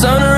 sunrise